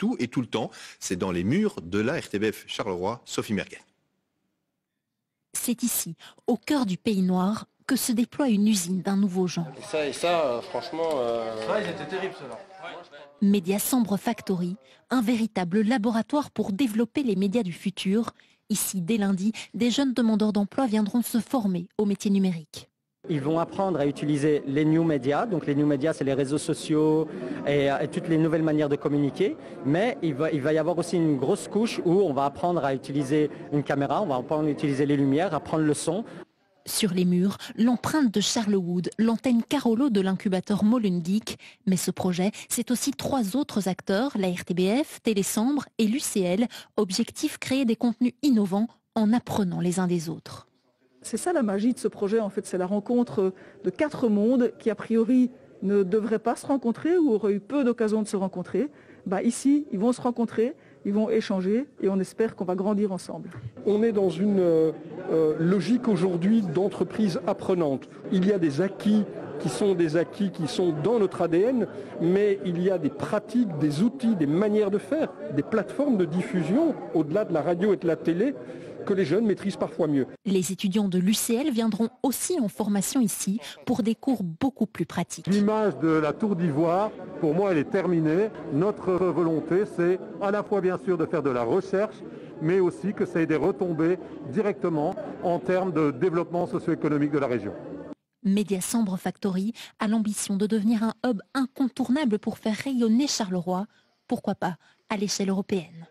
partout et tout le temps. C'est dans les murs de la RTBF Charleroi, Sophie Mergen. C'est ici, au cœur du pays noir, que se déploie une usine d'un nouveau genre. Et ça, et ça euh, franchement... Euh... Ça, ils étaient terribles, ceux-là. Média Sambre Factory, un véritable laboratoire pour développer les médias du futur. Ici, dès lundi, des jeunes demandeurs d'emploi viendront se former aux métiers numériques. Ils vont apprendre à utiliser les new media, donc les new media c'est les réseaux sociaux et, et, toutes les nouvelles manières de communiquer, mais il va, y avoir aussi une grosse couche où on va apprendre à utiliser une caméra, on va apprendre à utiliser les lumières, apprendre le son. Sur les murs, l'empreinte de Charlewood, l'antenne Carolo de l'incubateur Molengeek. Mais ce projet, c'est aussi trois autres acteurs, la RTBF, Télésambre et l'UCL. Objectif, créer des contenus innovants en apprenant les uns des autres. C'est ça la magie de ce projet, en fait, c'est la rencontre de quatre mondes qui, a priori, ne devraient pas se rencontrer ou auraient eu peu d'occasions de se rencontrer. Bah, ici, ils vont se rencontrer, ils vont échanger et on espère qu'on va grandir ensemble. On est dans une euh, logique aujourd'hui d'entreprise apprenante. Il y a des acquis qui sont des acquis qui sont dans notre ADN, mais il y a des pratiques, des outils, des manières de faire, des plateformes de diffusion, au-delà de la radio et de la télé, que les jeunes maîtrisent parfois mieux. Les étudiants de l'UCL viendront aussi en formation ici pour des cours beaucoup plus pratiques. L'image de la tour d'ivoire, pour moi, elle est terminée. Notre volonté, c'est à la fois bien sûr de faire de la recherche, mais aussi que ça ait des retombées directement en termes de développement socio-économique de la région. Média Sambre Factory a l'ambition de devenir un hub incontournable pour faire rayonner Charleroi, pourquoi pas à l'échelle européenne?